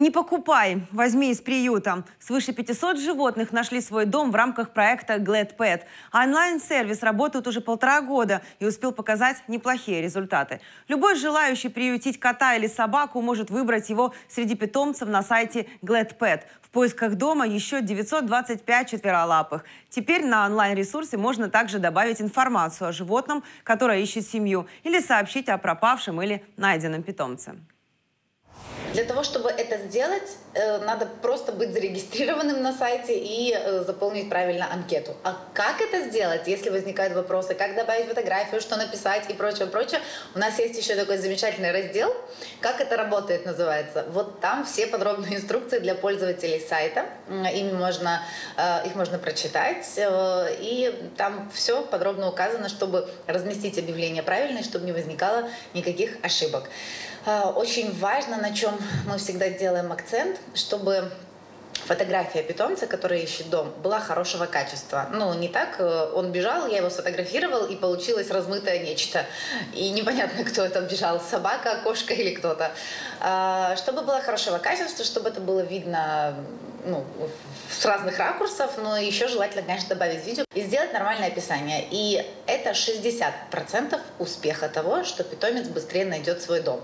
Не покупай, возьми из приюта. Свыше 500 животных нашли свой дом в рамках проекта Glad Pet. Онлайн-сервис работает уже полтора года и успел показать неплохие результаты. Любой желающий приютить кота или собаку может выбрать его среди питомцев на сайте Glad Pet. В поисках дома еще 925 четверолапых. Теперь на онлайн-ресурсе можно также добавить информацию о животном, которое ищет семью, или сообщить о пропавшем или найденном питомце. Для того, чтобы это сделать, э, надо просто быть зарегистрированным на сайте и э, заполнить правильно анкету. А как это сделать, если возникают вопросы, как добавить фотографию, что написать и прочее, прочее, у нас есть еще такой замечательный раздел, как это работает, называется. Вот там все подробные инструкции для пользователей сайта, ими можно, э, их можно прочитать, и там все подробно указано, чтобы разместить объявление правильно, чтобы не возникало никаких ошибок. Очень важно, на чем мы всегда делаем акцент, чтобы фотография питомца, который ищет дом, была хорошего качества. Ну, не так, э, он бежал, я его сфотографировал, и получилось размытое нечто. И непонятно, кто это бежал, собака, кошка или кто-то. А, чтобы было хорошего качества, чтобы это было видно ну, с разных ракурсов, но еще желательно, конечно, добавить видео и сделать нормальное описание. И это 60% успеха того, что питомец быстрее найдет свой дом.